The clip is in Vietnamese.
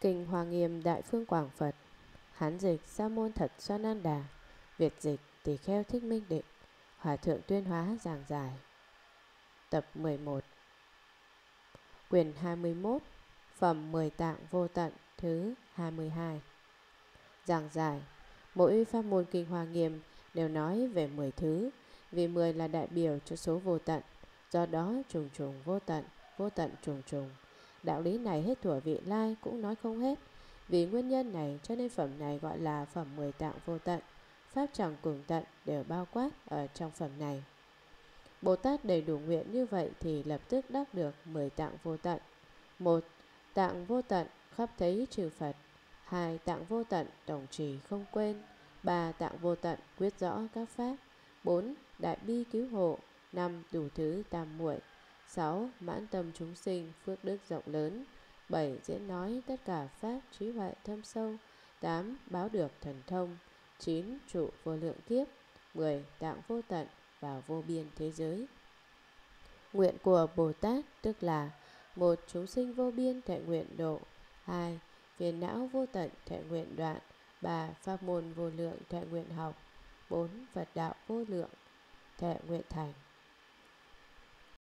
Kinh Hoa Nghiêm Đại Phương Quảng Phật. Hán dịch Sa môn thật Xoan An Đà. Việt dịch Tỳ Kheo Thích Minh Định. Hòa Thượng Tuyên Hóa giảng giải. Tập 11 Quyền 21 Phẩm 10 tạng vô tận thứ 22 Giảng giải. Mỗi pháp môn kinh hoa nghiêm đều nói về 10 thứ Vì 10 là đại biểu cho số vô tận. Do đó trùng trùng vô tận, vô tận trùng trùng. Đạo lý này hết thuở vị lai cũng nói không hết Vì nguyên nhân này, cho nên phẩm này gọi là phẩm 10 tạng vô tận Pháp chẳng cùng tận, đều bao quát ở trong phẩm này Bồ Tát đầy đủ nguyện như vậy thì lập tức đắc được 10 tạng vô tận. một Tạng vô tận khắp thấy trừ Phật. hai Tạng vô tận đồng trì không quên. ba Tạng vô tận quyết rõ các pháp. bốn Đại bi cứu hộ. năm Đủ thứ tam muội sáu Mãn tâm chúng sinh phước đức rộng lớn. bảy Diễn nói tất cả pháp trí huệ thâm sâu. tám Báo được thần thông. chín Trụ vô lượng kiếp. mười Tạng vô tận và vô biên thế giới. Nguyện của Bồ Tát tức là một chúng sinh vô biên thệ nguyện độ, hai phiền não vô tận thệ nguyện đoạn, ba pháp môn vô lượng thệ nguyện học, bốn Phật đạo vô lượng thệ nguyện thành.